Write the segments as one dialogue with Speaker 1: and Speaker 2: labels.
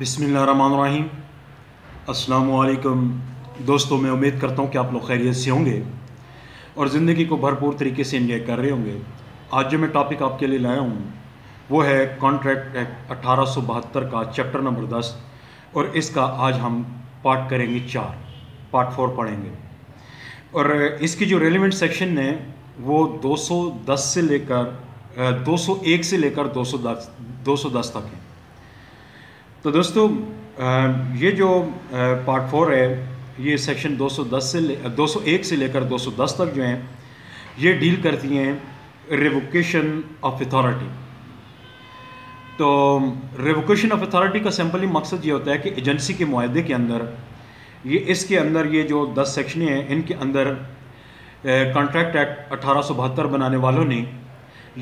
Speaker 1: بسم اللہ الرحمن الرحیم۔ السلام علیکم۔ دوستوں میں امید کرتا ہوں کہ آپ لوگ خیریت سے ہوں گے اور زندگی کو بھرپور طریقے سے انجوائے کر رہے ہوں گے۔ آج جو میں ٹاپک آپ کے لیے لایا ہوں، وہ ہے کانٹریکٹ ایکٹ اٹھارہ سو بہتر کا چیپٹر نمبر دس اور اس کا آج ہم پارٹ کریں گے چار، پارٹ فور پڑھیں گے۔ اور اس کی جو ریلیونٹ سیکشن ہے، وہ دو سو دس سے لے کر، دو سو ایک سے لے کر دو سو دس، دو سو دس تک ہے۔ تو دوستو یہ جو پارٹ فور ہے، یہ سیکشن دو سو دس سے دو سو ایک سے لے کر دو سو دس تک جو ہیں، یہ ڈیل کرتی ہیں ریووکیشن آف اتھارٹی تو ریووکیشن آف اتھارٹی کا سمپلی مقصد یہ ہوتا ہے کہ ایجنسی کے معاہدے کے اندر، یہ اس کے اندر یہ جو دس سیکشنیں ہیں، ان کے اندر کانٹریکٹ ایکٹ اٹھارہ سو بہتر بنانے والوں نے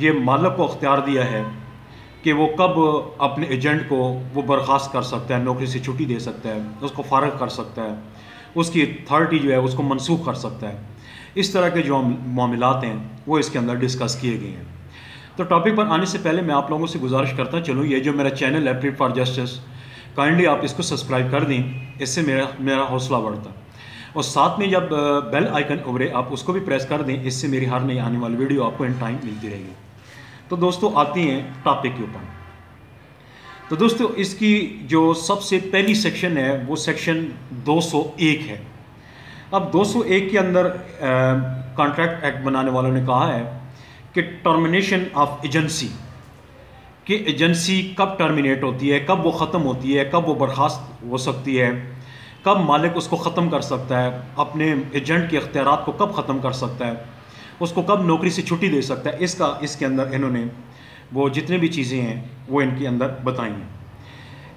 Speaker 1: یہ مالک کو اختیار دیا ہے۔ کہ وہ کب اپنے ایجنٹ کو وہ برخاست کر سکتا ہے، نوکری سے چھٹی دے سکتا ہے، اس کو فارغ کر سکتا ہے، اس کی اتھارٹی جو ہے اس کو منسوخ کر سکتا ہے۔ اس طرح کے جو معاملات ہیں، وہ اس کے اندر ڈسکس کیے گئے ہیں۔ تو ٹاپک پر آنے سے پہلے میں آپ لوگوں سے گزارش کرتا چلوں، یہ جو میرا چینل ہے پریٹ فار جسٹس کائنڈلی آپ اس کو سبسکرائب کر دیں، اس سے میرا میرا حوصلہ بڑھتا۔ اور ساتھ میں جب بیل آئیکن ابھرے، آپ اس کو بھی پریس کر دیں، اس سے میری ہر نئی آنے والی ویڈیو آپ کو ان ٹائم ملتی رہے گی۔ تو دوستو آتی ہیں ٹاپک کے اوپر۔ تو دوستو اس کی جو سب سے پہلی سیکشن ہے، وہ سیکشن دو سو ایک ہے۔ اب دو سو ایک کے اندر کانٹریکٹ ایکٹ بنانے والوں نے کہا ہے کہ ٹرمینیشن آف ایجنسی کہ ایجنسی کب ٹرمینیٹ ہوتی ہے، کب وہ ختم ہوتی ہے، کب وہ برخاست ہو سکتی ہے، کب مالک اس کو ختم کر سکتا ہے، اپنے ایجنٹ کے اختیارات کو کب ختم کر سکتا ہے۔ اس کو کب نوکری سے چھٹی دے سکتا ہے؟ اس کا، اس کے اندر انہوں نے وہ جتنے بھی چیزیں ہیں، وہ ان کے اندر بتائی ہیں۔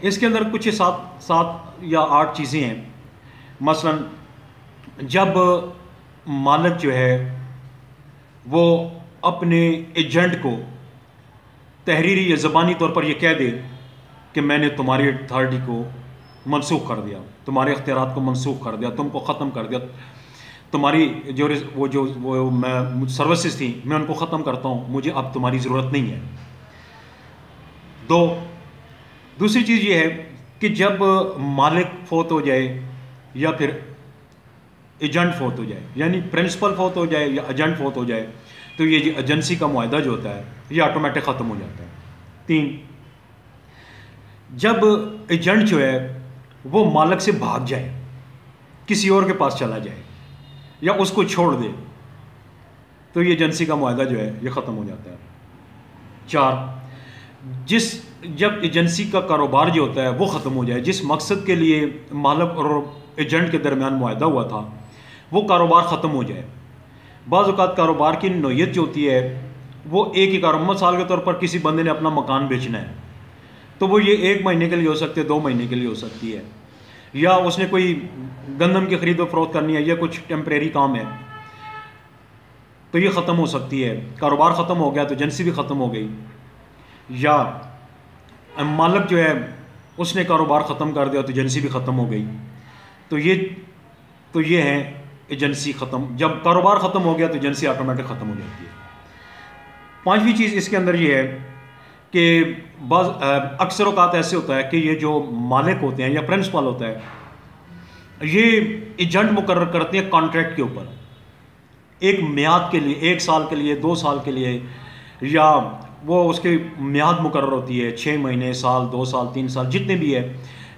Speaker 1: اس کے اندر کچھ سات سات یا آٹھ چیزیں ہیں۔ مثلا جب مالک جو ہے، وہ اپنے ایجنٹ کو تحریری یا زبانی طور پر یہ کہہ دے کہ میں نے تمہاری اتھارٹی کو منسوخ کر دیا، تمہارے اختیارات کو منسوخ کر دیا، تم کو ختم کر دیا۔ تمہاری جو وہ جو وہ میں سروسز تھیں، میں ان کو ختم کرتا ہوں، مجھے اب تمہاری ضرورت نہیں ہے۔ دو، دوسری چیز یہ ہے کہ جب مالک فوت ہو جائے یا پھر ایجنٹ فوت ہو جائے یعنی پرنسپل فوت ہو جائے یا ایجنٹ فوت ہو جائے، تو یہ جو ایجنسی کا معاہدہ جو ہوتا ہے، یہ آٹومیٹک ختم ہو جاتا ہے۔ تین، جب ایجنٹ جو ہے، وہ مالک سے بھاگ جائے، کسی اور کے پاس چلا جائے یا اس کو چھوڑ دے، تو یہ ایجنسی کا معاہدہ جو ہے، یہ ختم ہو جاتا ہے۔ چار، جس، جب ایجنسی کا کاروبار جو ہوتا ہے، وہ ختم ہو جائے، جس مقصد کے لیے مالک اور ایجنٹ کے درمیان معاہدہ ہوا تھا، وہ کاروبار ختم ہو جائے۔ بعض اوقات کاروبار کی نوعیت جو ہوتی ہے، وہ ایک ہی کاروبار، مثال کے طور پر کسی بندے نے اپنا مکان بیچنا ہے، تو وہ یہ ایک مہینے کے لیے ہو سکتے، دو مہینے کے لیے ہو سکتی ہے۔ یا اس نے کوئی گندم کی خرید و فروخت کرنی ہے یا کچھ ٹیمپریری کام ہے۔ تو یہ ختم ہو سکتی ہے۔ کاروبار ختم ہو گیا تو ایجنسی بھی ختم ہو گئی۔ یا مالک جو ہے، اس نے کاروبار ختم کر دیا تو ایجنسی بھی ختم ہو گئی۔ تو یہ تو یہ ہے ایجنسی ختم، جب کاروبار ختم ہو گیا تو ایجنسی آٹومیٹک ختم ہو جاتی ہے۔ پانچویں چیز اس کے اندر یہ ہے کہ بعض اکثر اوقات ایسے ہوتا ہے کہ یہ جو مالک ہوتے ہیں یا پرنسپل ہوتا ہے، یہ ایجنٹ مقرر کرتے ہیں کانٹریکٹ کے اوپر۔ ایک میعاد کے لیے، ایک سال کے لیے، دو سال کے لیے، یا وہ اس کی میعاد مقرر ہوتی ہے، چھ مہینے، سال، دو سال، تین سال، جتنے بھی ہے۔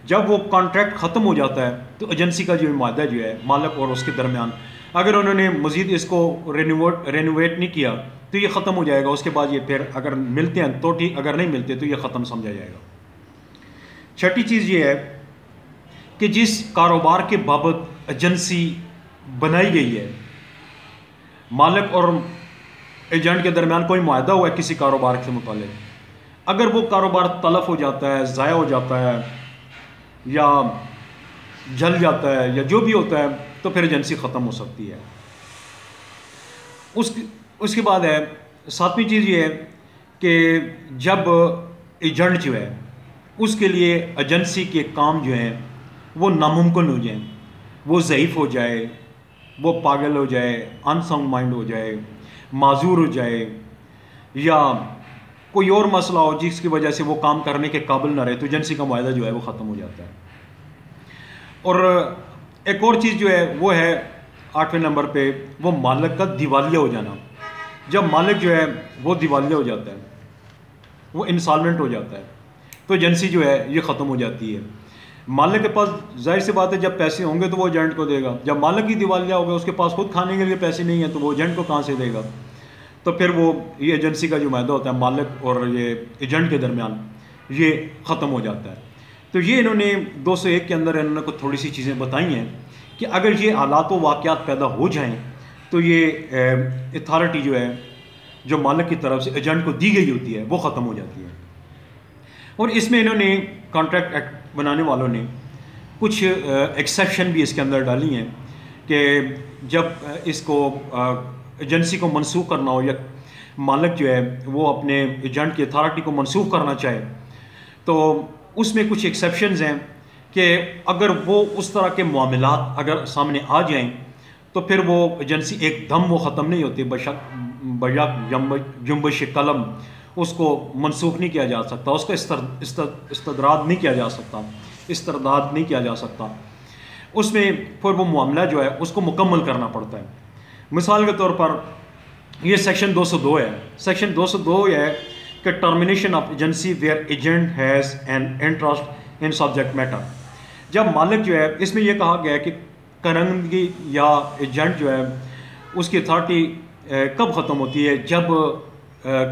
Speaker 1: جب وہ کانٹریکٹ ختم ہو جاتا ہے، تو ایجنسی کا جو معاہدہ جو ہے، مالک اور اس کے درمیان، اگر انہوں نے مزید اس کو رینوویٹ رینوویٹ نہیں کیا تو یہ ختم ہو جائے گا۔ اس کے بعد یہ پھر اگر ملتے ہیں تو ٹھیک اگر نہیں ملتے تو یہ ختم سمجھا جائے گا۔ چھٹی چیز یہ ہے کہ جس کاروبار کے بابت ایجنسی بنائی گئی ہے، مالک اور ایجنٹ کے درمیان کوئی معاہدہ ہوا ہے کسی کاروبار سے متعلق؟ اگر وہ کاروبار تلف ہو جاتا ہے، ضائع ہو جاتا ہے یا جل جاتا ہے یا جو بھی ہوتا ہے، تو پھر ایجنسی ختم ہو سکتی ہے۔ اس اس کے بعد ہے، ساتویں چیز یہ ہے کہ جب ایجنٹ جو ہے، اس کے لیے ایجنسی کے کام جو ہیں، وہ ناممکن ہو جائیں، وہ ضعیف ہو جائے، وہ پاگل ہو جائے ان ساؤنڈ مائنڈ ہو جائے، معذور ہو جائے، یا کوئی اور مسئلہ ہو جس کی وجہ سے وہ کام کرنے کے قابل نہ رہے، تو ایجنسی کا معاہدہ جو ہے، وہ ختم ہو جاتا ہے۔ اور ایک اور چیز جو ہے، وہ ہے آٹھویں نمبر پہ، وہ مالک کا دیوالیہ ہو جانا۔ جب مالک جو ہے وہ دیوالیہ ہو جاتا ہے، وہ انسالمنٹ ہو جاتا ہے، تو ایجنسی جو ہے یہ ختم ہو جاتی ہے۔ مالک کے پاس ظاہر سی بات ہے، جب پیسے ہوں گے تو وہ ایجنٹ کو دے گا۔ جب مالک کی دیوالیہ ہوگا، اس کے پاس خود کھانے کے لیے پیسے نہیں ہیں، تو وہ ایجنٹ کو کہاں سے دے گا؟ تو پھر وہ یہ ایجنسی کا جو معاہدہ ہوتا ہے، مالک اور یہ ایجنٹ کے درمیان یہ ختم ہو جاتا ہے۔ تو یہ انہوں نے دو سو ایک کے اندر انہوں نے کچھ تھوڑی سی چیزیں بتائی ہیں کہ اگر یہ حالات و واقعات پیدا ہو جائیں تو یہ اتھارٹی جو ہے، جو مالک کی طرف سے ایجنٹ کو دی گئی ہوتی ہے، وہ ختم ہو جاتی ہے۔ اور اس میں انہوں نے کانٹریکٹ ایکٹ بنانے والوں نے کچھ ایکسیپشن بھی اس کے اندر ڈالی ہیں کہ جب اس کو ایجنسی کو منسوخ کرنا ہو یا مالک جو ہے، وہ اپنے ایجنٹ کی اتھارٹی کو منسوخ کرنا چاہے، تو اس میں کچھ ایکسیپشنز ہیں کہ اگر وہ اس طرح کے معاملات اگر سامنے آ جائیں تو پھر وہ ایجنسی ایک دم وہ ختم نہیں ہوتی بشک جنبش قلم، اس کو منسوخ نہیں کیا جا سکتا، اس کا استدراد نہیں کیا جا سکتا، استرداد نہیں کیا جا سکتا۔ اس میں پھر وہ معاملہ جو ہے، اس کو مکمل کرنا پڑتا ہے۔ مثال کے طور پر یہ سیکشن دو سو دو ہے۔ سیکشن دو سو دو ہے کہ termination of agency where agent has an interest in subject matter جب مالک جو ہے، اس میں یہ کہا گیا ہے کہ کرنگی یا ایجنٹ جو ہے، اس کی اتھارٹی کب ختم ہوتی ہے؟ جب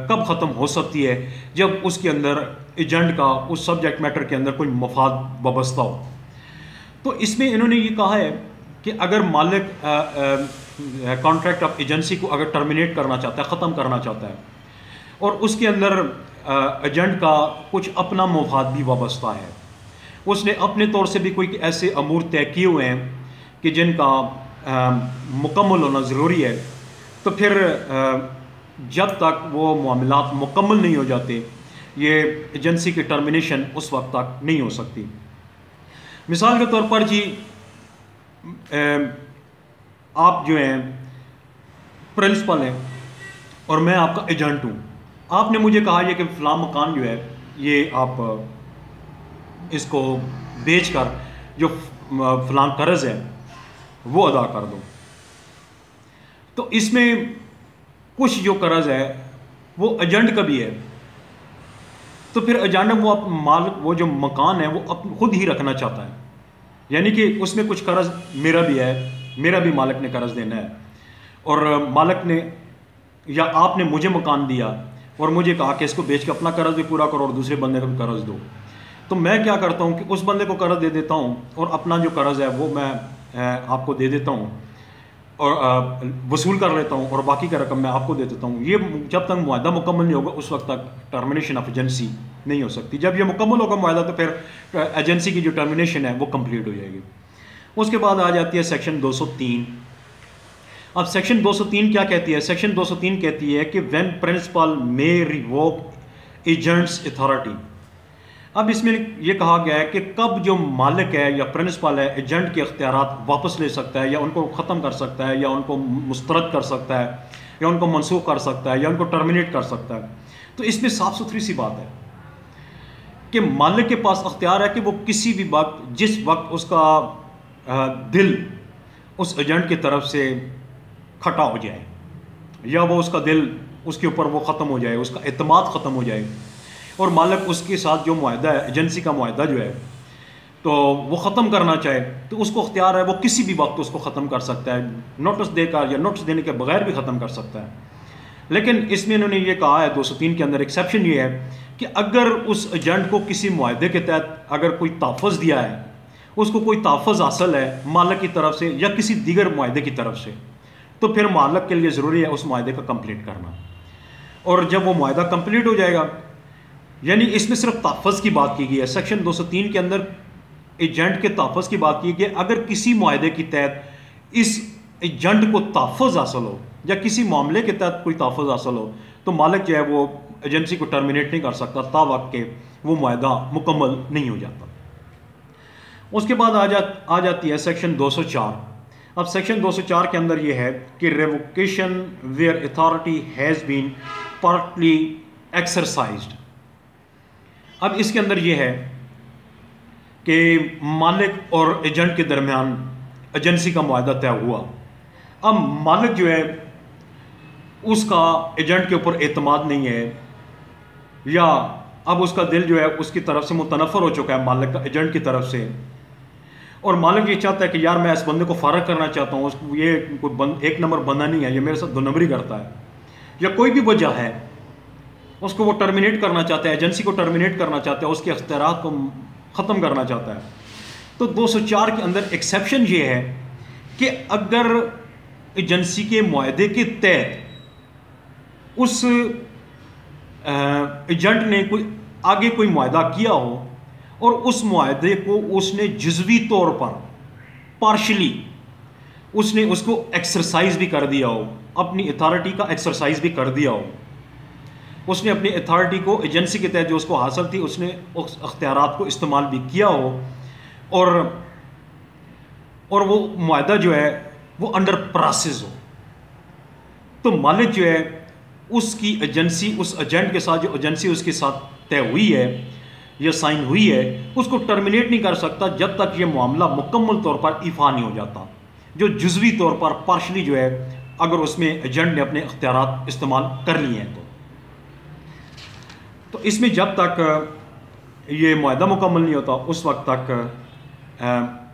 Speaker 1: کب ختم ہو سکتی ہے؟ جب اس کے اندر ایجنٹ کا، اس سبجیکٹ میٹر کے اندر کوئی مفاد وابستہ ہو۔ تو اس میں انہوں نے یہ کہا ہے کہ اگر مالک کانٹریکٹ آف ایجنسی کو اگر ٹرمینیٹ کرنا چاہتا ہے، ختم کرنا چاہتا ہے، اور اس کے اندر ایجنٹ کا کچھ اپنا مفاد بھی وابستہ ہے۔ اس نے اپنے طور سے بھی کوئی ایسے امور طے کیے ہوئے ہیں کہ جن کا مکمل ہونا ضروری ہے، تو پھر جب تک وہ معاملات مکمل نہیں ہو جاتے، یہ ایجنسی کی ٹرمینیشن اس وقت تک نہیں ہو سکتی۔ مثال کے طور پر جی آپ جو ہیں، پرنسپل ہیں، اور میں آپ کا ایجنٹ ہوں۔ آپ نے مجھے کہا یہ کہ فلاں مکان جو ہے، یہ آپ اس کو بیچ کر جو فلاں قرض ہے وہ ادا کر دو تو اس میں کچھ جو قرض ہے، وہ ایجنٹ کا بھی ہے۔ تو پھر ایجنٹ وہ مالک وہ جو مکان ہے، وہ خود ہی رکھنا چاہتا ہے۔ یعنی کہ اس میں کچھ قرض میرا بھی ہے، میرا بھی مالک نے قرض دینا ہے۔ اور مالک نے یا آپ نے مجھے مکان دیا اور مجھے کہا کہ اس کو بیچ کے اپنا قرض بھی پورا کرو اور دوسرے بندے کو بھی قرض دو۔ تو میں کیا کرتا ہوں کہ اس بندے کو قرض دے دیتا ہوں اور اپنا جو قرض ہے، وہ میں آپ کو دے دیتا ہوں اور وصول کر لیتا ہوں اور باقی کا رقم میں آپ کو دے دیتا ہوں۔ یہ جب تک معاہدہ مکمل نہیں ہوگا، اس وقت تک ٹرمینیشن آف ایجنسی نہیں ہو سکتی۔ جب یہ مکمل ہوگا معاہدہ، تو پھر ایجنسی کی جو ٹرمینیشن ہے، وہ کمپلیٹ ہو جائے گی۔ اس کے بعد آ جاتی ہے سیکشن دو سو تین۔ اب سیکشن دو سو تین کیا کہتی ہے؟ سیکشن دو سو تین کہتی ہے کہ when principal may revoke agent's authority اب اس میں یہ کہا گیا ہے کہ کب جو مالک ہے یا پرنسپل ہے ایجنٹ کے اختیارات واپس لے سکتا ہے یا ان کو ختم کر سکتا ہے یا ان کو مسترد کر سکتا ہے یا ان کو منسوخ کر سکتا ہے یا ان کو ٹرمینیٹ کر سکتا ہے۔ تو اس میں صاف ستھری سی بات ہے کہ مالک کے پاس اختیار ہے کہ وہ کسی بھی وقت، جس وقت اس کا دل اس ایجنٹ کی طرف سے کھٹا ہو جائے یا وہ اس کا دل اس کے اوپر وہ ختم ہو جائے، اس کا اعتماد ختم ہو جائے۔ اور مالک اس کے ساتھ جو معاہدہ ہے ایجنسی کا معاہدہ جو ہے، تو وہ ختم کرنا چاہے تو اس کو اختیار ہے، وہ کسی بھی وقت اس کو ختم کر سکتا ہے نوٹس دے کر یا نوٹس دینے کے بغیر بھی ختم کر سکتا ہے۔ لیکن اس میں انہوں نے یہ کہا ہے، دو سو تین کے اندر ایکسیپشن یہ ہے کہ اگر اس ایجنٹ کو کسی معاہدے کے تحت اگر کوئی تحفظ دیا ہے، اس کو کوئی تحفظ حاصل ہے مالک کی طرف سے یا کسی دیگر معاہدے کی طرف سے، تو پھر مالک کے لیے ضروری ہے اس معاہدے کا کمپلیٹ کرنا۔ اور جب وہ معاہدہ کمپلیٹ ہو جائے گا یعنی اس میں صرف تحفظ کی بات کی گئی ہے۔ سیکشن دو سو تین کے اندر ایجنٹ کے تحفظ کی بات کی گئی اگر کسی معاہدے کے تحت اس ایجنٹ کو تحفظ حاصل ہو یا کسی معاملے کے تحت کوئی تحفظ حاصل ہو، تو مالک جو ہے وہ ایجنسی کو ٹرمینیٹ نہیں کر سکتا، تا وقت کے وہ معاہدہ مکمل نہیں ہو جاتا۔ اس کے بعد آ جا، آ جاتی ہے سیکشن دو سو چار۔ اب سیکشن دو سو چار کے اندر یہ ہے کہ revocation where authority has been partly exercised اب اس کے اندر یہ ہے کہ مالک اور ایجنٹ کے درمیان ایجنسی کا معاہدہ طے ہوا۔ اب مالک جو ہے، اس کا ایجنٹ کے اوپر اعتماد نہیں ہے، یا اب اس کا دل جو ہے، اس کی طرف سے متنفر ہو چکا ہے مالک کا ایجنٹ کی طرف سے۔ اور مالک یہ چاہتا ہے کہ یار میں اس بندے کو فارغ کرنا چاہتا ہوں، اس کو یہ کوئی بند، ایک نمبر بندہ نہیں ہے، یہ میرے ساتھ دو نمبری کرتا ہے۔ یا کوئی بھی وجہ ہے اس کو وہ ٹرمینیٹ کرنا چاہتا ہے ایجنسی کو ٹرمینیٹ کرنا چاہتا ہے، اس کے اختیارات کو ختم کرنا چاہتا ہے۔ تو دو سو چار کے اندر ایکسیپشن یہ ہے کہ اگر ایجنسی کے معاہدے کے تحت اس ایجنٹ نے کوئی آگے کوئی معاہدہ کیا ہو اور اس معاہدے کو اس نے جزوی طور پر پارشلی اس نے اس کو ایکسرسائز بھی کر دیا ہو، اپنی اتھارٹی کا ایکسرسائز بھی کر دیا ہو۔ اس نے اپنی اتھارٹی کو ایجنسی کے تحت جو اس کو حاصل تھی، اس نے اس اختیارات کو استعمال بھی کیا ہو۔ اور اور وہ معاہدہ جو ہے، وہ انڈر پراسز ہو۔ تو مالک جو ہے، اس کی ایجنسی اس ایجنٹ کے ساتھ جو ایجنسی اس کے ساتھ طے ہوئی ہے، یا سائن ہوئی ہے، اس کو ٹرمینیٹ نہیں کر سکتا جب تک یہ معاملہ مکمل طور پر ایفا نہیں ہو جاتا۔ جو جزوی طور پر پارشلی جو ہے، اگر اس میں ایجنٹ نے اپنے اختیارات استعمال کر لیے ہیں تو۔ تو اس میں جب تک یہ معاہدہ مکمل نہیں ہوتا، اس وقت تک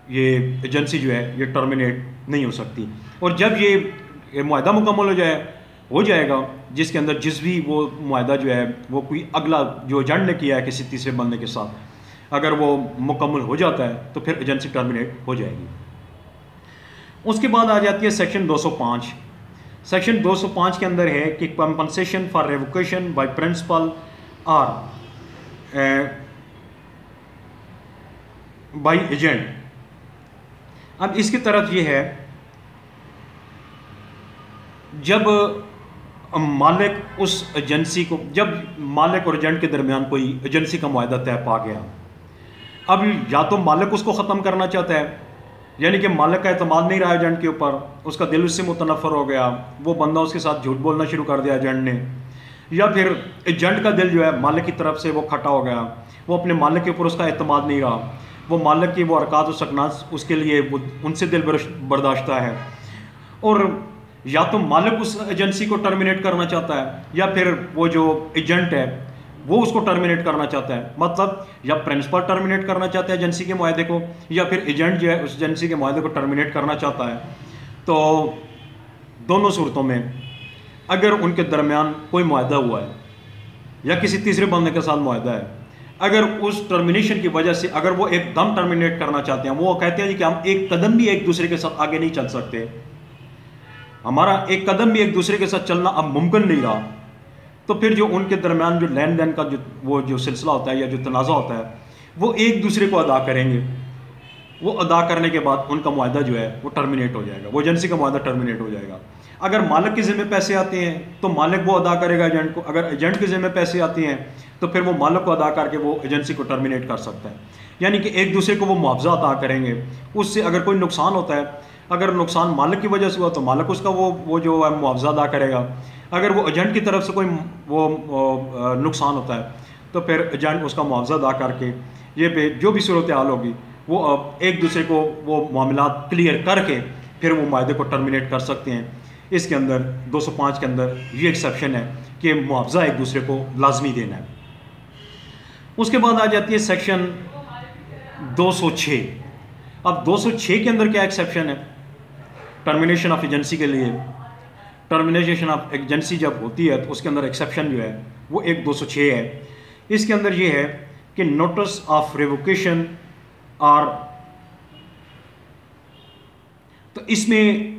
Speaker 1: یہ ایجنسی جو ہے، یہ ٹرمینیٹ نہیں ہو سکتی۔ اور جب یہ معاہدہ مکمل ہو جائے ہو جائے گا، جس کے اندر جس بھی وہ معاہدہ جو ہے، وہ کوئی اگلا جو ایجنٹ نے کیا ہے، کسی تیسرے بندے کے ساتھ، اگر وہ مکمل ہو جاتا ہے، تو پھر ایجنسی ٹرمینیٹ ہو جائے گی۔ اس کے بعد آ جاتی ہے سیکشن دو سو پانچ۔ سیکشن دو سو پانچ کے اندر ہے کہ compensation for revocation by principal or by agent. اب اس کی طرف یہ ہے، جب مالک اس ایجنسی کو، جب مالک اور ایجنٹ کے درمیان کوئی ایجنسی کا معاہدہ طے پا گیا، اب یا تو مالک اس کو ختم کرنا چاہتا ہے یعنی کہ مالک کا اعتماد نہیں رہا ایجنٹ کے اوپر، اس کا دل اس سے متنفر ہو گیا، وہ بندہ اس کے ساتھ جھوٹ بولنا شروع کر دیا ایجنٹ نے۔ یا پھر ایجنٹ کا دل جو ہے مالک کی طرف سے وہ کھٹا ہو گیا، وہ اپنے مالک کے اوپر اس کا اعتماد نہیں رہا۔ وہ مالک کی وہ ارکات و سکنات اس کے لیے وہ ان سے دل برداشتہ ہے۔ اور یا تو مالک اس ایجنسی کو ٹرمینیٹ کرنا چاہتا ہے، یا پھر وہ جو ایجنٹ ہے، وہ اس کو ٹرمینیٹ کرنا چاہتا ہے۔ مطلب یا پرنسپل ٹرمینیٹ کرنا چاہتا ہے ایجنسی کے معاہدے کو، یا پھر ایجنٹ جو ہے اس ایجنسی کے معاہدے کو ٹرمینیٹ کرنا چاہتا ہے۔ تو دونوں صورتوں میں اگر ان کے درمیان کوئی معاہدہ ہوا ہے یا کسی تیسرے بندے کے ساتھ معاہدہ ہے، اگر اس ٹرمینیشن کی وجہ سے اگر وہ ایک دم ٹرمینیٹ کرنا چاہتے ہیں، وہ کہتے ہیں جی کہ ہم ایک قدم بھی ایک دوسرے کے ساتھ آگے نہیں چل سکتے۔ ہمارا ایک قدم بھی ایک دوسرے کے ساتھ چلنا اب ممکن نہیں رہا۔ تو پھر جو ان کے درمیان جو لین دین کا جو وہ جو سلسلہ ہوتا ہے یا جو تنازع ہوتا ہے، وہ ایک دوسرے کو ادا کریں گے۔ وہ ادا کرنے کے بعد ان کا معاہدہ جو ہے، وہ ٹرمینیٹ ہو جائے گا۔ وہ ایجنسی کا معاہدہ ٹرمینیٹ ہو جائے گا۔ اگر مالک کے ذمہ پیسے آتے ہیں تو مالک وہ ادا کرے گا ایجنٹ کو، اگر ایجنٹ کے ذمہ پیسے آتے ہیں تو پھر وہ مالک کو ادا کر کے وہ ایجنسی کو ٹرمینیٹ کر سکتا ہے۔ یعنی کہ ایک دوسرے کو وہ معاوضہ ادا کریں گے۔ اس سے اگر کوئی نقصان ہوتا ہے، اگر نقصان مالک کی وجہ سے ہوا تو مالک اس کا وہ وہ جو ہے معاوضہ ادا کرے گا۔ اگر وہ ایجنٹ کی طرف سے کوئی وہ نقصان ہوتا ہے تو پھر ایجنٹ اس کا معاوضہ ادا کر کے یہ پہ جو بھی صورت حال ہوگی، وہ ایک دوسرے کو وہ معاملات کلیئر کر کے پھر وہ معاہدے کو ٹرمینیٹ کر سکتے ہیں۔ اس کے اندر دو سو پانچ کے اندر یہ ایکسیپشن ہے کہ معاوضہ ایک دوسرے کو لازمی دینا ہے۔ اس کے بعد آ جاتی ہے سیکشن دو سو چھ۔ اب دو سو چھ کے اندر کیا ایکسیپشن ہے؟ ٹرمینیشن آف ایجنسی کے لیے۔ ٹرمینیشن آف ایجنسی جب ہوتی ہے تو اس کے اندر ایکسیپشن جو ہے وہ ایک دو سو چھ ہے۔ اس کے اندر یہ ہے کہ نوٹس آف ریووکیشن آر تو اس میں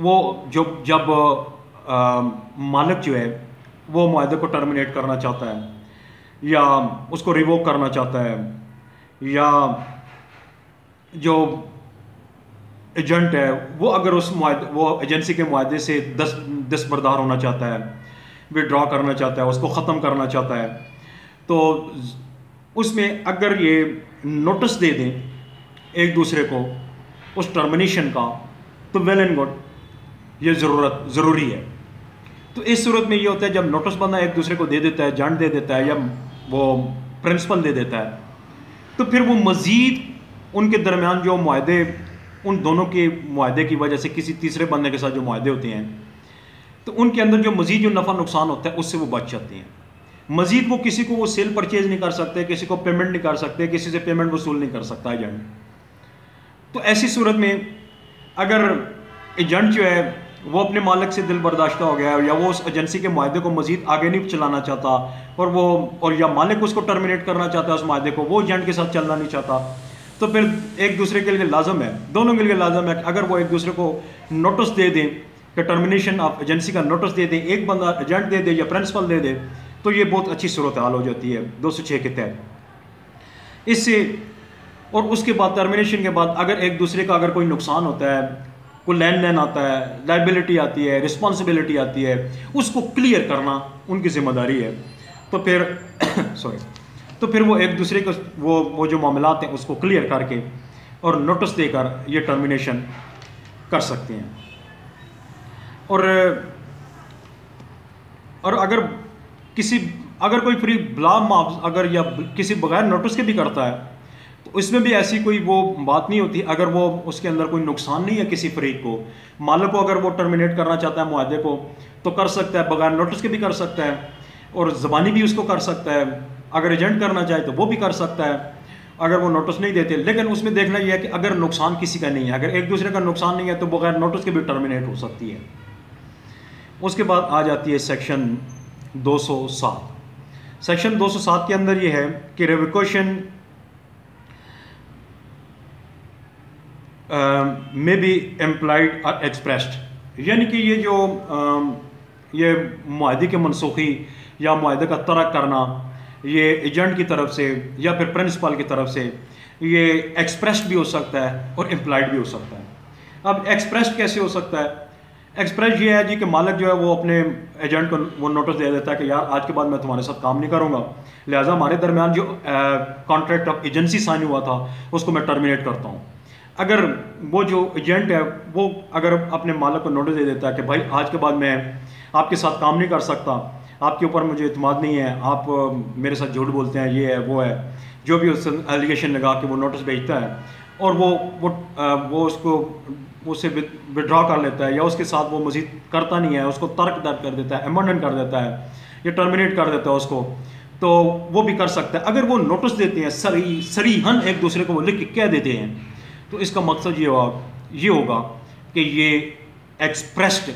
Speaker 1: وہ جو جب مالک جو ہے، وہ معاہدے کو ٹرمینیٹ کرنا چاہتا ہے، یا اس کو ریووک کرنا چاہتا ہے، یا جو ایجنٹ ہے، وہ اگر اس معاہدے وہ ایجنسی کے معاہدے سے دس دس بردار ہونا چاہتا ہے ودرا کرنا چاہتا ہے، اس کو ختم کرنا چاہتا ہے، تو اس میں اگر یہ نوٹس دے دیں ایک دوسرے کو، اس ٹرمنیشن کا، تو ویل اینڈ گڈ یہ ضرورت ضروری ہے۔ تو اس صورت میں یہ ہوتا ہے، جب نوٹس بندہ ایک دوسرے کو دے دیتا ہے، جانٹ دے دیتا ہے، یا وہ پرنسپل دے دیتا ہے، تو پھر وہ مزید ان کے درمیان جو معاہدے، ان دونوں کے معاہدے کی وجہ سے کسی تیسرے بندے کے ساتھ جو معاہدے ہوتے ہیں، تو ان کے اندر جو مزید جو نفع، نقصان ہوتا ہے، اس سے وہ بچ جاتے ہیں۔ مزید وہ کسی کو وہ سیل پرچیز نہیں کر سکتے، کسی کو پیمنٹ نہیں کر سکتے، کسی سے پیمنٹ وصول نہیں کر سکتا ایجنٹ تو ایسی صورت میں اگر ایجنٹ جو ہے وہ اپنے مالک سے دل برداشتہ ہو گیا ہے یا وہ اس ایجنسی کے معاہدے کو مزید آگے نہیں چلانا چاہتا اور وہ اور یا مالک اس کو ٹرمینیٹ کرنا چاہتا ہے اس معاہدے کو، وہ ایجنٹ کے ساتھ چلنا نہیں چاہتا۔ تو پھر ایک دوسرے کے لیے لازم ہے، دونوں کے لیے لازم ہے اگر وہ ایک دوسرے کو نوٹس دے دیں، کہ ٹرمینیشن آف ایجنسی کا نوٹس دے دیں، ایک بندہ ایجنٹ دے دے یا پرنسپل دے دے، تو یہ بہت اچھی صورت حال ہو جاتی ہے دو سو چھ کے تحت۔ اس سے اور اس کے بعد ٹرمینیشن کے بعد اگر ایک دوسرے کا اگر کوئی نقصان ہوتا ہے کوئی لین دین آتا ہے لائبلٹی آتی ہے رسپانسبلٹی آتی ہے، اس کو کلیئر کرنا ان کی ذمہ داری ہے۔ تو پھر سوری تو پھر وہ ایک دوسرے کو، وہ وہ جو معاملات ہیں، اس کو کلیئر کر کے اور نوٹس دے کر یہ ٹرمینیشن کر سکتے ہیں۔ اور اور اگر کسی، اگر کوئی فری بلا اگر یا کسی بغیر نوٹس کے بھی کرتا ہے تو اس میں بھی ایسی کوئی وہ بات نہیں ہوتی، اگر وہ اس کے اندر کوئی نقصان نہیں ہے کسی فریق کو، مالک کو اگر وہ ٹرمینیٹ کرنا چاہتا ہے معاہدے کو، تو کر سکتا ہے، بغیر نوٹس کے بھی کر سکتا ہے، اور زبانی بھی اس کو کر سکتا ہے، اگر ایجنٹ کرنا چاہے تو وہ بھی کر سکتا ہے، اگر وہ نوٹس نہیں دیتے۔ لیکن اس میں دیکھنا یہ ہے کہ اگر نقصان کسی کا نہیں ہے، اگر ایک دوسرے کا نقصان نہیں ہے تو بغیر نوٹس کے بھی ٹرمینیٹ ہو سکتی ہے۔ اس کے بعد آ جاتی ہے سیکشن دو سو سات۔ سیکشن دو سو سات کے اندر یہ ہے کہ ریویکوشن میں بی امپلائڈ ایکسپریسڈ یعنی کہ یہ جو um, یہ معاہدے کے منسوخی یا معاہدے کا ترک کرنا، یہ ایجنٹ کی طرف سے یا پھر پرنسپل کی طرف سے، یہ ایکسپریسڈ بھی ہو سکتا ہے اور امپلائڈ بھی ہو سکتا ہے۔ اب ایکسپریسڈ کیسے ہو سکتا ہے؟ ایکسپریس یہ ہے جی کہ مالک جو ہے وہ اپنے ایجنٹ کو وہ نوٹس دے دیتا ہے کہ یار آج کے بعد میں تمہارے ساتھ کام نہیں کروں گا۔ لہٰذا ہمارے درمیان جو کانٹریکٹ آف ایجنسی سائن ہوا تھا، اس کو میں ٹرمینیٹ کرتا ہوں۔ اگر وہ جو ایجنٹ ہے، وہ اگر اپنے مالک کو نوٹس دے دیتا ہے کہ بھائی، آج کے بعد میں آپ کے ساتھ کام نہیں کر سکتا، آپ کے اوپر مجھے اعتماد نہیں ہے، آپ میرے ساتھ جھوٹ بولتے ہیں، یہ ہے، وہ ہے، جو بھی اس ایلیگیشن لگا کے وہ نوٹس بھیجتا ہے اور وہ وہ اس کو اسے وڈرا کر لیتا ہے یا اس کے ساتھ وہ مزید کرتا نہیں ہے، اس کو ترک در کر دیتا ہے ایمنڈن کر دیتا ہے یا ٹرمینیٹ کر دیتا ہے اس کو، تو وہ بھی کر سکتا ہے۔ اگر وہ نوٹس دیتے ہیں سری سری ہن ایک دوسرے کو وہ لکھ کے کہہ دیتے ہیں تو اس کا مقصد یہ ہوگا یہ ہوگا کہ یہ ایکسپریسڈ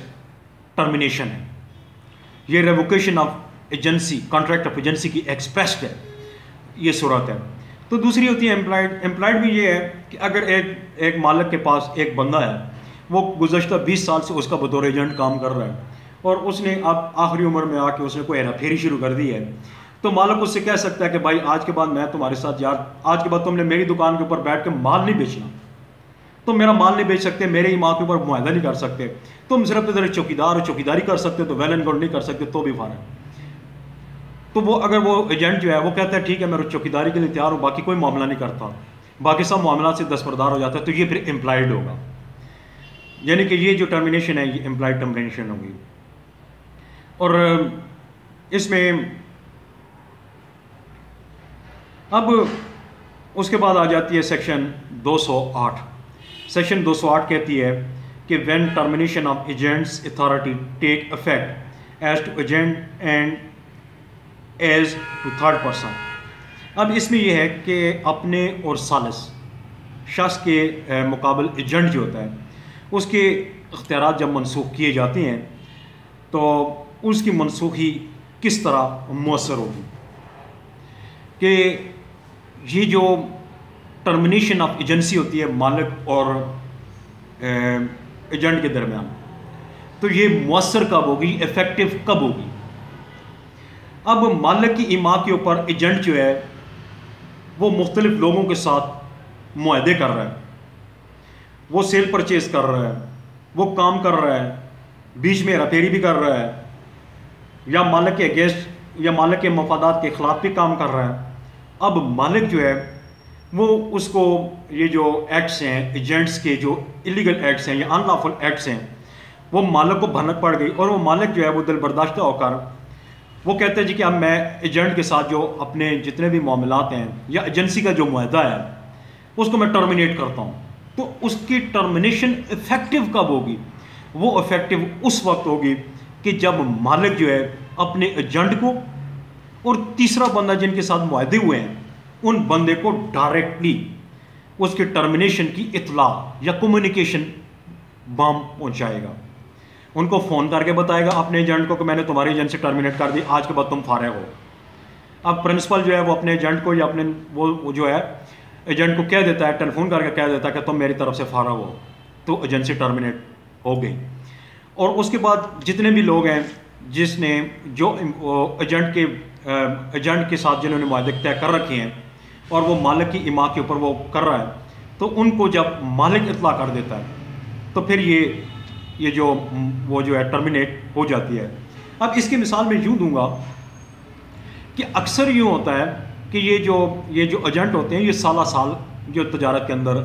Speaker 1: ٹرمینیشن ہے۔ یہ revocation of agency contract of agency کی ایکسپریسڈ ہے۔ یہ صورت ہے۔ تو دوسری ہوتی ہے امپلائڈ امپلائڈ بھی یہ ہے کہ اگر ایک ایک مالک کے پاس ایک بندہ ہے، وہ گزشتہ بیس سال سے اس کا بطور ایجنٹ کام کر رہا ہے اور اس نے اب آخری عمر میں آ کے اس نے کوئی ہیرا پھیری شروع کر دی ہے، تو مالک اس سے کہہ سکتا ہے کہ بھائی، آج کے بعد میں تمہارے ساتھ یار آج کے بعد تم نے میری دکان کے اوپر بیٹھ کے مال نہیں بیچنا۔ تم میرا مال نہیں بیچ سکتے، میرے ہی ماں کے اوپر معاہدہ نہیں کر سکتے۔ تم صرف ادھر چوکیدار اور چوکیداری کر سکتے تو ویل اینڈ گڈ نہیں کر سکتے، تو بھی فارغ۔ تو وہ اگر وہ ایجنٹ جو ہے، وہ کہتا ہے، ٹھیک ہے، میں چوکیداری کے لیے تیار ہوں، باقی کوئی معاملہ نہیں کرتا۔ باقی سب معاملات سے دستبردار ہو جاتا ہے، تو یہ پھر امپلائڈ ہوگا۔ یعنی کہ یہ جو ٹرمینیشن ہے، یہ امپلائڈ ٹرمینیشن ہوگی۔ اور اس میں اب اس کے بعد آ جاتی ہے سیکشن دو سو آٹھ۔ سیکشن دو سو آٹھ کہتی ہے کہ when termination of agent's authority take effect as to agent and as to third person اب اس میں یہ ہے کہ اپنے اور سالس، شخص کے مقابل ایجنٹ جو ہوتا ہے، اس کے اختیارات جب منسوخ کیے جاتے ہیں، تو اس کی منسوخی کس طرح مؤثر ہوگی؟ کہ یہ جو ٹرمنیشن آف ایجنسی ہوتی ہے مالک اور ایجنٹ کے درمیان۔ تو یہ مؤثر کب ہوگی؟ افیکٹو کب ہوگی؟ اب مالک کی ایما کے اوپر ایجنٹ جو ہے، وہ مختلف لوگوں کے ساتھ معاہدے کر رہا ہے۔ وہ سیل پرچیز کر رہا ہے، وہ کام کر رہا ہے، بیچ میں رپیری بھی کر رہا ہے، یا مالک کے اگینسٹ یا مالک کے مفادات کے خلاف بھی کام کر رہا ہے۔ اب مالک جو ہے وہ اس کو یہ جو ایکٹس ہیں ایجنٹس کے جو الیگل ایکٹس ہیں یا ان لافل ایکٹس ہیں، وہ مالک کو بھنک پڑ گئی اور وہ مالک جو ہے وہ دل برداشتہ ہو کر وہ کہتے ہیں جی کہ اب میں ایجنٹ کے ساتھ جو اپنے جتنے بھی معاملات ہیں یا ایجنسی کا جو معاہدہ ہے، اس کو میں ٹرمینیٹ کرتا ہوں۔ تو اس کی ٹرمینیشن افیکٹو کب ہوگی؟ وہ افیکٹو اس وقت ہوگی کہ جب مالک جو ہے اپنے ایجنٹ کو اور تیسرا بندہ جن کے ساتھ معاہدے ہوئے ہیں ان بندے کو ڈائریکٹلی اس کے ٹرمینیشن کی اطلاع یا کمیونیکیشن بام پہنچائے گا۔ ان کو فون کر کے بتائے گا، اپنے ایجنٹ کو کہ میں نے تمہاری ایجنٹ سے ٹرمینیٹ کر دی، آج کے بعد تم فارغ ہو۔ اب پرنسپل جو ہے وہ اپنے ایجنٹ کو یا اپنے وہ جو ہے ایجنٹ کو کہہ دیتا ہے ٹیلی فون کر کے کہہ دیتا ہے کہ تم میری طرف سے فارغ ہو۔ تو ایجنسی ٹرمینیٹ ہو گئی۔ اور اس کے بعد جتنے بھی لوگ ہیں جس نے جو ایجنٹ کے ایجنٹ کے ساتھ جنہوں نے معاہدے طے کر رکھے ہیں اور وہ مالک کی اما کے اوپر وہ کر رہا ہے، تو ان کو جب مالک اطلاع کر دیتا ہے، تو پھر یہ یہ جو وہ جو ہے ٹرمینیٹ ہو جاتی ہے۔ اب اس کی مثال میں یوں دوں گا کہ اکثر یوں ہوتا ہے کہ یہ جو یہ جو ایجنٹ ہوتے ہیں، یہ سالہ سال جو تجارت کے اندر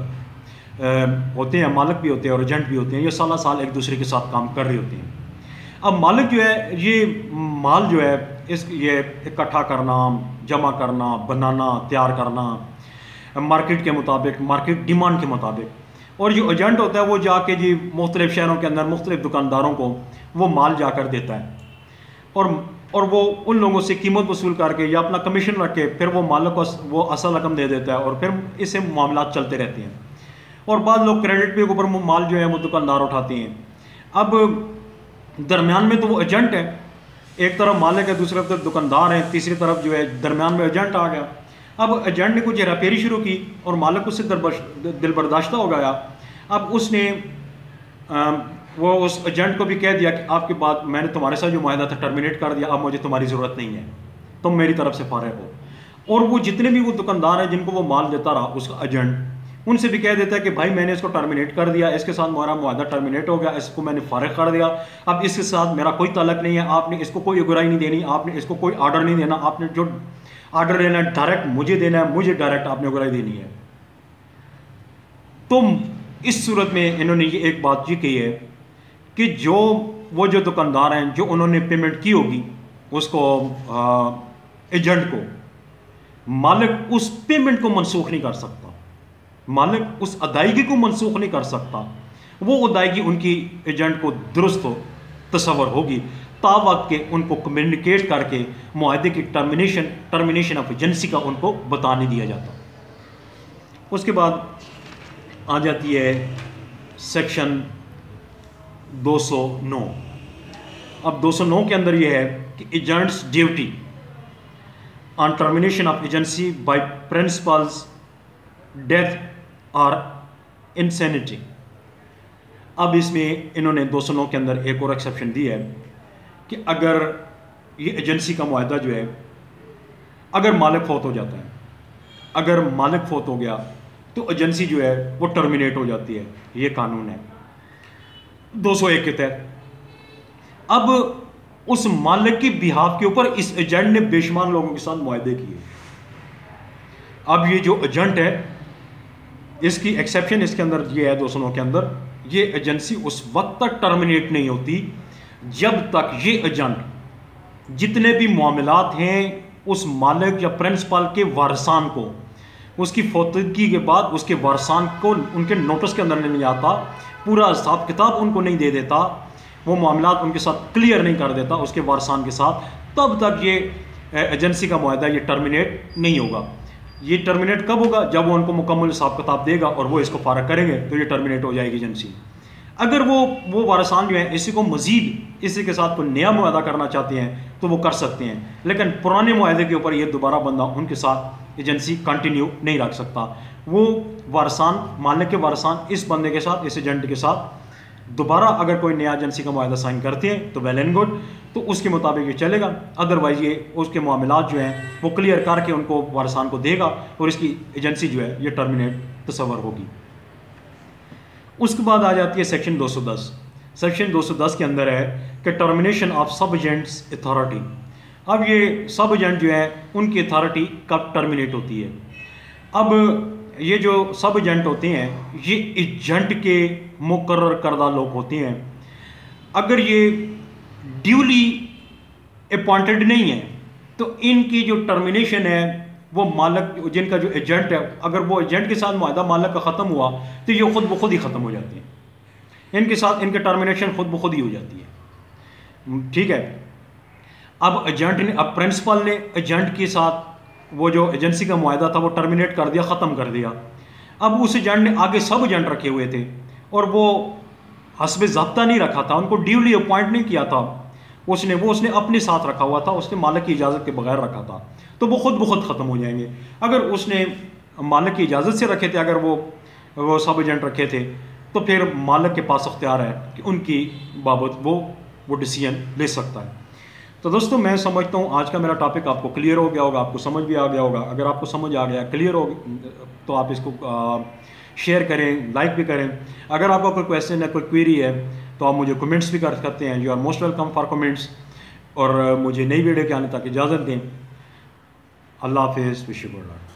Speaker 1: ہوتے ہیں، مالک بھی ہوتے ہیں اور ایجنٹ بھی ہوتے ہیں، یہ سالہ سال ایک دوسرے کے ساتھ کام کر رہے ہوتے ہیں۔ اب مالک جو ہے، یہ مال جو ہے اس یہ اکٹھا کرنا، جمع کرنا، بنانا، تیار کرنا، مارکیٹ کے مطابق، مارکیٹ ڈیمانڈ کے مطابق۔ اور جو ایجنٹ ہوتا ہے، وہ جا کے جی مختلف شہروں کے اندر مختلف دکانداروں کو وہ مال جا کر دیتا ہے۔ اور اور وہ ان لوگوں سے قیمت وصول کر کے یا اپنا کمیشن رکھ کے پھر وہ مالک کو وہ اصل رقم دے دیتا ہے اور پھر اس سے معاملات چلتے رہتے ہیں۔ اور بعض لوگ کریڈٹ پے کے اوپر مال جو ہے وہ دکاندار اٹھاتے ہیں۔ اب درمیان میں تو وہ ایجنٹ ہے ایک طرف مالک ہے، دوسری طرف دکاندار ہیں، تیسری طرف جو ہے درمیان میں ایجنٹ آ گیا۔ اب ایجنٹ نے کچھ ہیرا شروع کی اور مالک اس سے دل برداشتہ ہو گیا۔ اب اس نے وہ اس ایجنٹ کو بھی کہہ دیا کہ آپ کے بعد میں نے تمہارے ساتھ جو معاہدہ تھا ٹرمینیٹ کر دیا، اب مجھے تمہاری ضرورت نہیں ہے۔ تم میری طرف سے فارغ ہو۔ اور وہ جتنے بھی وہ دکاندار ہیں جن کو وہ مال دیتا رہا، اس کا ایجنٹ ان سے بھی کہہ دیتا ہے کہ بھائی میں نے اس کو ٹرمینیٹ کر دیا، اس کے ساتھ ہمارا معاہدہ ٹرمینیٹ ہو گیا، اس کو میں نے فارغ کر دیا۔ اب اس کے ساتھ میرا کوئی تعلق نہیں ہے، آپ نے اس کو کوئی اگرائی نہیں دینی، آپ نے اس کو کوئی آرڈر نہیں دینا، آپ نے جو آرڈر لینا ہے ڈائریکٹ مجھے دینا ہے، مجھے ڈائریکٹ آپ نے اگرائی دینی ہے۔ تو اس صورت میں انہوں نے یہ ایک بات یہ کہی ہے کہ جو وہ جو دکاندار ہیں، جو انہوں نے پیمنٹ کی ہوگی اس کو ایجنٹ کو، مالک اس پیمنٹ کو منسوخ نہیں کر سکتا۔ مالک اس ادائیگی کو منسوخ نہیں کر سکتا۔ وہ ادائیگی ان کی ایجنٹ کو درست تصور ہوگی۔ تا وقت کے ان کو کمیونیکیٹ کر کے معاہدے کی ٹرمینیشن ٹرمینیشن آف ایجنسی کا ان کو بتا نہیں دیا جاتا۔ اس کے بعد آ جاتی ہے سیکشن دو سو نو۔ اب دو سو نو کے اندر یہ ہے کہ agent's duty on termination of agency by principal's death اور انسینٹی اب اس میں انہوں نے دو سو نو کے اندر ایک اور ایکسیپشن دی ہے کہ اگر یہ ایجنسی کا معاہدہ جو ہے، اگر مالک فوت ہو جاتا ہے، اگر مالک فوت ہو گیا تو ایجنسی جو ہے وہ ٹرمینیٹ ہو جاتی ہے، یہ قانون ہے۔ دو سو ایک کے تحت۔ اب اس مالک کی بحاف کے اوپر اس ایجنٹ نے بے شمار لوگوں کے ساتھ معاہدے کیے۔ اب یہ جو ایجنٹ ہے اس کی ایکسیپشن اس کے اندر یہ ہے دو سنوں کے اندر، یہ ایجنسی اس وقت تک ٹرمینیٹ نہیں ہوتی جب تک یہ ایجنٹ جتنے بھی معاملات ہیں اس مالک یا پرنسپل کے وارثان کو، اس کی فوتگی کے بعد اس کے وارثان کو ان کے نوٹس کے اندر نہیں آتا، پورا حساب کتاب ان کو نہیں دے دیتا، وہ معاملات ان کے ساتھ کلیئر نہیں کر دیتا اس کے وارثان کے ساتھ، تب تک یہ ایجنسی کا معاہدہ یہ ٹرمینیٹ نہیں ہوگا۔ یہ ٹرمینیٹ کب ہوگا؟ جب وہ ان کو مکمل حساب کتاب دے گا اور وہ اس کو فارغ کریں گے، تو یہ ٹرمینیٹ ہو جائے گی ایجنسی اگر وہ وہ وارثان جو ہیں، اسی کو مزید اسی کے ساتھ کوئی نیا معاہدہ کرنا چاہتے ہیں، تو وہ کر سکتے ہیں۔ لیکن پرانے معاہدے کے اوپر یہ دوبارہ بندہ ان کے ساتھ ایجنسی کنٹینیو نہیں رکھ سکتا۔ وہ وارثان، مالک کے وارثان اس بندے کے ساتھ، اس ایجنٹ کے ساتھ دوبارہ اگر کوئی نیا ایجنسی کا معاہدہ سائن کرتے ہیں تو ویل اینڈ گڈ تو اس کے مطابق یہ چلے گا۔ ادروائز یہ اس کے معاملات جو ہیں، وہ کلیئر کر کے ان کو وارثان کو دے گا اور اس کی ایجنسی جو ہے، یہ ٹرمینیٹ تصور ہوگی۔ اس کے بعد آ جاتی ہے سیکشن دو سو دس۔ سیکشن دو سو دس کے اندر ہے کہ termination of sub agent's authority اب یہ سب ایجنٹ جو ہیں، ان کی اتھارٹی کب ٹرمینیٹ ہوتی ہے؟ اب یہ جو سب ایجنٹ ہوتے ہیں، یہ ایجنٹ کے مقرر کردہ لوگ ہوتے ہیں۔ اگر یہ ڈیولی اپوائنٹڈ نہیں ہے تو ان کی جو ٹرمینیشن ہے، وہ مالک، جن کا جو ایجنٹ ہے، اگر وہ ایجنٹ کے ساتھ معاہدہ مالک کا ختم ہوا، تو یہ خود بخود ہی ختم ہو جاتے ہیں۔ ان کے ساتھ، ان کے ٹرمینیشن خود بخود ہی ہو جاتی ہے۔ ٹھیک ہے۔ اب ایجنٹ نے، اب پرنسپل نے ایجنٹ کے ساتھ وہ جو ایجنسی کا معاہدہ تھا وہ ٹرمینیٹ کر دیا، ختم کر دیا۔ اب اس ایجنٹ نے آگے سب ایجنٹ رکھے ہوئے تھے اور وہ حسب ضابطہ نہیں رکھا تھا، ان کو ڈیولی اپوائنٹ نہیں کیا تھا۔ اس نے، وہ اس نے اپنے ساتھ رکھا ہوا تھا، اس نے مالک کی اجازت کے بغیر رکھا تھا۔ تو وہ خود بخود ختم ہو جائیں گے۔ اگر اس نے مالک کی اجازت سے رکھے تھے، اگر وہ وہ سب ایجنٹ رکھے تھے، تو پھر مالک کے پاس اختیار ہے کہ ان کی بابت وہ وہ ڈیسیجن لے سکتا ہے۔ تو دوستوں میں سمجھتا ہوں آج کا میرا ٹاپک آپ کو کلیئر ہو گیا ہوگا، آپ کو سمجھ بھی آ گیا ہوگا۔ اگر آپ کو سمجھ آ گیا کلیئر ہو تو آپ اس کو شیئر کریں لائک بھی کریں۔ اگر آپ کا کوئی کویشچن ہے، کوئی کوئری ہے، تو آپ مجھے کمنٹس بھی کر سکتے ہیں۔ You are most welcome for comments اور مجھے نئی ویڈیو کے آنے تک اجازت دیں۔ اللہ حافظ وش اللہ